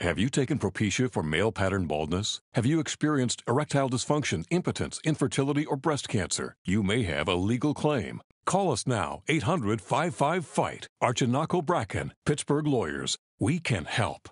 Have you taken Propecia for male pattern baldness? Have you experienced erectile dysfunction, impotence, infertility, or breast cancer? You may have a legal claim. Call us now, 800 55 Fight. Archinaco Bracken, Pittsburgh Lawyers. We can help.